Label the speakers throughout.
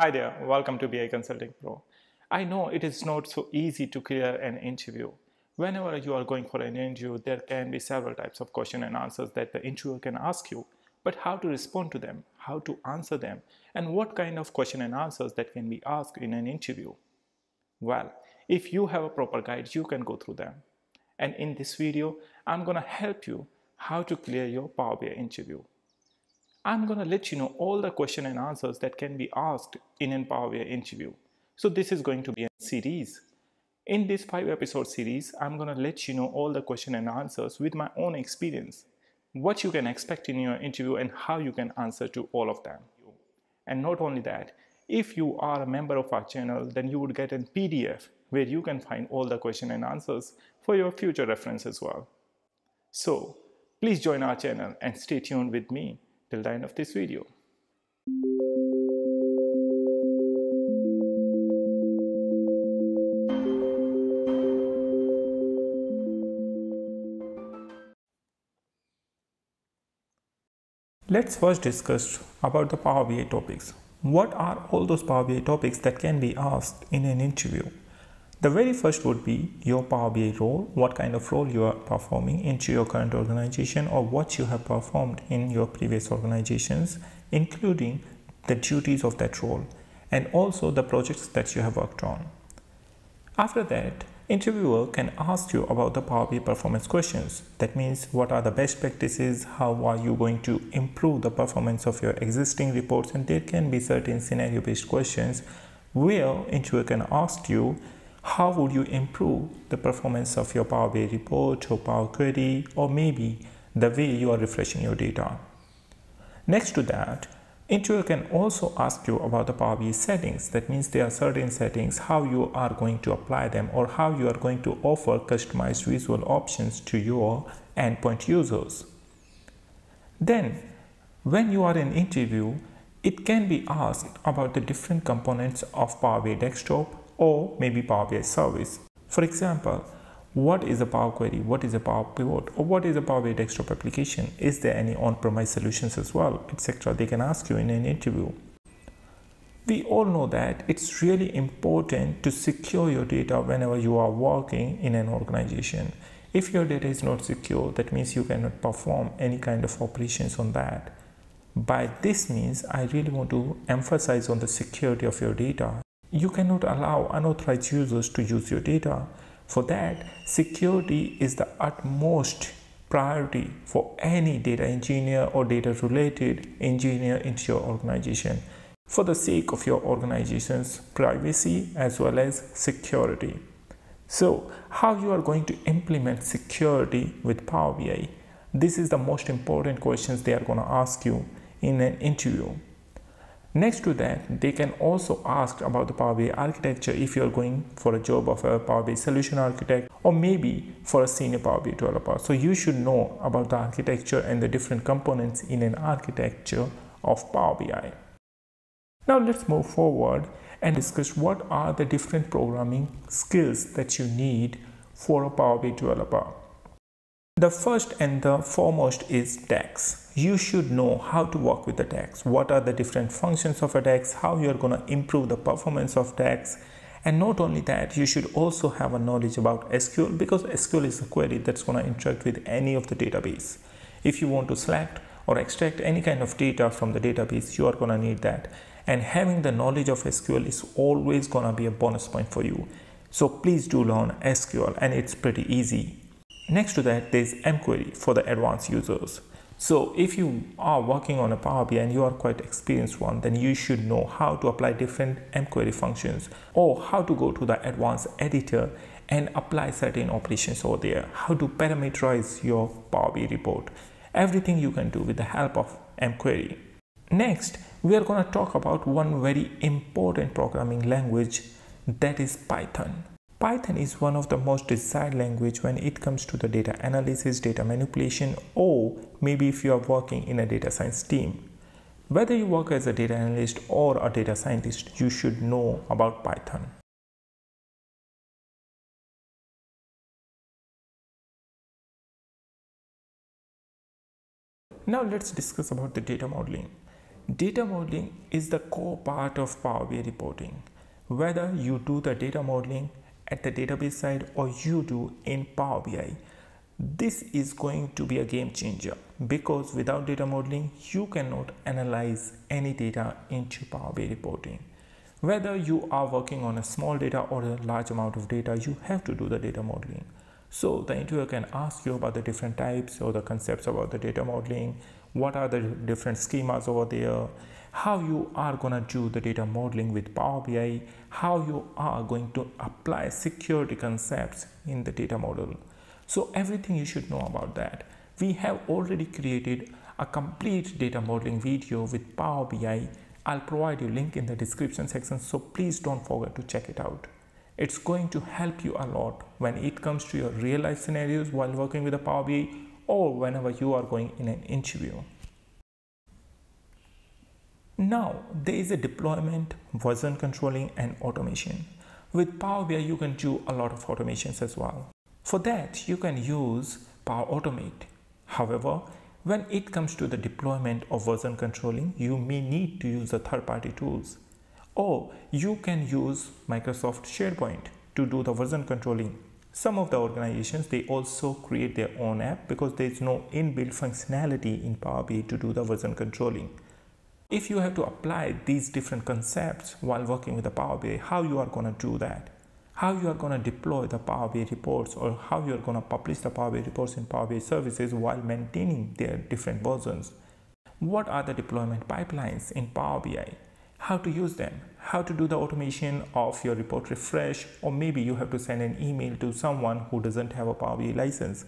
Speaker 1: Hi there, welcome to BI Consulting Pro. I know it is not so easy to clear an interview. Whenever you are going for an interview, there can be several types of question and answers that the interviewer can ask you, but how to respond to them, how to answer them, and what kind of question and answers that can be asked in an interview. Well, if you have a proper guide, you can go through them. And in this video, I'm gonna help you how to clear your Power BI interview. I'm going to let you know all the question and answers that can be asked in an Power BI interview. So this is going to be a series. In this five episode series, I'm going to let you know all the question and answers with my own experience, what you can expect in your interview and how you can answer to all of them. And not only that, if you are a member of our channel, then you would get a PDF where you can find all the question and answers for your future reference as well. So please join our channel and stay tuned with me till the end of this video. Let's first discuss about the Power BI topics. What are all those Power BI topics that can be asked in an interview? The very first would be your Power BI role, what kind of role you are performing into your current organization or what you have performed in your previous organizations, including the duties of that role and also the projects that you have worked on. After that, interviewer can ask you about the Power BI performance questions. That means what are the best practices, how are you going to improve the performance of your existing reports and there can be certain scenario based questions where interviewer can ask you how would you improve the performance of your Power BI report or Power Query or maybe the way you are refreshing your data. Next to that, interviewer can also ask you about the Power BI settings. That means there are certain settings, how you are going to apply them or how you are going to offer customized visual options to your endpoint users. Then, when you are in interview, it can be asked about the different components of Power BI Desktop or maybe Power BI service. For example, what is a Power Query, what is a Power Pivot, or what is a Power BI desktop application? Is there any on-premise solutions as well, etc. They can ask you in an interview. We all know that it's really important to secure your data whenever you are working in an organization. If your data is not secure, that means you cannot perform any kind of operations on that. By this means, I really want to emphasize on the security of your data. You cannot allow unauthorized users to use your data. For that, security is the utmost priority for any data engineer or data related engineer into your organization for the sake of your organization's privacy as well as security. So, how you are going to implement security with Power BI? This is the most important questions they are going to ask you in an interview. Next to that, they can also ask about the Power BI architecture if you're going for a job of a Power BI solution architect or maybe for a senior Power BI developer. So you should know about the architecture and the different components in an architecture of Power BI. Now let's move forward and discuss what are the different programming skills that you need for a Power BI developer. The first and the foremost is DAX. You should know how to work with the DAX. What are the different functions of a DAX, how you are going to improve the performance of DAX. And not only that, you should also have a knowledge about SQL because SQL is a query that's going to interact with any of the database. If you want to select or extract any kind of data from the database, you are going to need that. And having the knowledge of SQL is always going to be a bonus point for you. So please do learn SQL and it's pretty easy. Next to that, there's mQuery for the advanced users. So if you are working on a Power BI and you are quite experienced one, then you should know how to apply different mQuery functions or how to go to the advanced editor and apply certain operations over there, how to parameterize your Power BI report. Everything you can do with the help of mQuery. Next, we are going to talk about one very important programming language that is Python. Python is one of the most desired language when it comes to the data analysis, data manipulation, or maybe if you are working in a data science team. Whether you work as a data analyst or a data scientist, you should know about Python. Now let's discuss about the data modeling. Data modeling is the core part of Power BI reporting. Whether you do the data modeling at the database side or you do in Power BI, this is going to be a game changer because without data modeling, you cannot analyze any data into Power BI reporting. Whether you are working on a small data or a large amount of data, you have to do the data modeling. So the interviewer can ask you about the different types or the concepts about the data modeling, what are the different schemas over there, how you are going to do the data modeling with Power BI, how you are going to apply security concepts in the data model. So everything you should know about that. We have already created a complete data modeling video with Power BI. I'll provide you link in the description section so please don't forget to check it out. It's going to help you a lot when it comes to your real life scenarios while working with a Power BI or whenever you are going in an interview. Now, there is a deployment, version controlling and automation. With Power BI, you can do a lot of automations as well. For that, you can use Power Automate. However, when it comes to the deployment of version controlling, you may need to use the third-party tools or you can use Microsoft SharePoint to do the version controlling. Some of the organizations they also create their own app because there is no inbuilt functionality in Power BI to do the version controlling. If you have to apply these different concepts while working with the Power BI, how you are going to do that? How you are going to deploy the Power BI reports or how you are going to publish the Power BI reports in Power BI services while maintaining their different versions? What are the deployment pipelines in Power BI? how to use them, how to do the automation of your report refresh, or maybe you have to send an email to someone who doesn't have a Power BI license,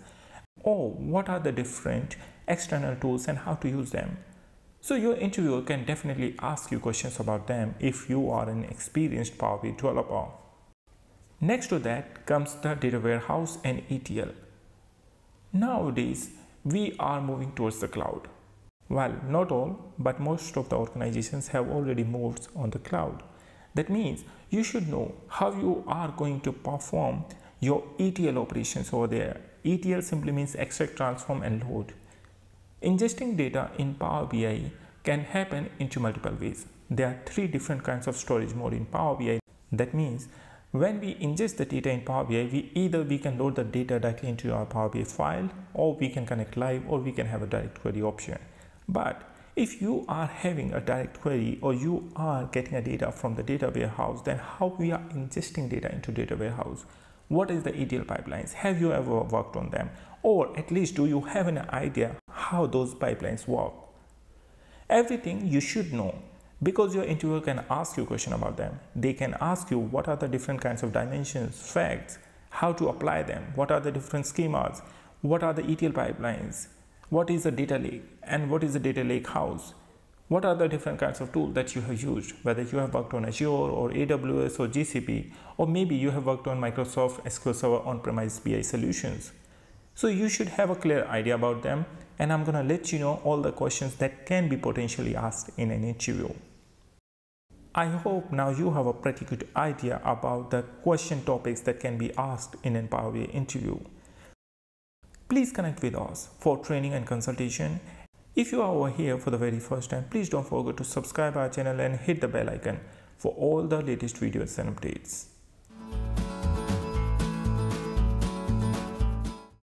Speaker 1: or what are the different external tools and how to use them. So your interviewer can definitely ask you questions about them if you are an experienced Power BI developer. Next to that comes the data warehouse and ETL. Nowadays, we are moving towards the cloud. Well, not all, but most of the organizations have already moved on the cloud. That means you should know how you are going to perform your ETL operations over there. ETL simply means extract, transform, and load. Ingesting data in Power BI can happen into multiple ways. There are three different kinds of storage mode in Power BI. That means when we ingest the data in Power BI, we either we can load the data directly into our Power BI file or we can connect live or we can have a direct query option. But if you are having a direct query or you are getting a data from the data warehouse, then how we are ingesting data into data warehouse? What is the ETL pipelines? Have you ever worked on them? Or at least do you have an idea how those pipelines work? Everything you should know because your interviewer can ask you a question about them. They can ask you what are the different kinds of dimensions, facts, how to apply them, what are the different schemas, what are the ETL pipelines, what is a data lake and what is a data lake house what are the different kinds of tools that you have used whether you have worked on azure or aws or gcp or maybe you have worked on microsoft sql server on-premise bi solutions so you should have a clear idea about them and i'm going to let you know all the questions that can be potentially asked in an interview I hope now you have a pretty good idea about the question topics that can be asked in an Power BI interview. Please connect with us for training and consultation. If you are over here for the very first time, please don't forget to subscribe our channel and hit the bell icon for all the latest videos and updates.